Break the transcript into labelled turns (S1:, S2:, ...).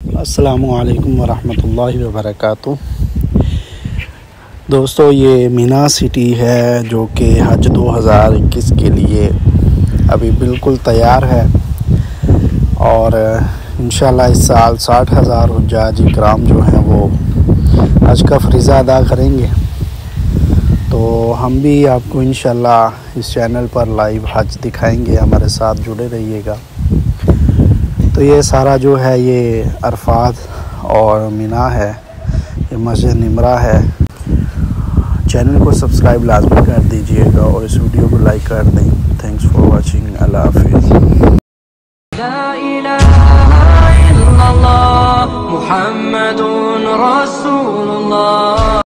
S1: असलकम वरहमल वबरक दोस्तों, ये मीना सिटी है जो कि हज 2021 के लिए अभी बिल्कुल तैयार है और इन इस साल साठ हज़ार हजाज इक्राम जो हैं वो हज का फ्रीज़ा अदा करेंगे। तो हम भी आपको इन इस चैनल पर लाइव हज दिखाएँगे। हमारे साथ जुड़े रहिएगा। तो ये सारा जो है ये अरफात और मीना है, ये मस्जिद निमरा है। चैनल को सब्सक्राइब लाजमी कर दीजिएगा और इस वीडियो को लाइक कर दें। Thanks for watching Allah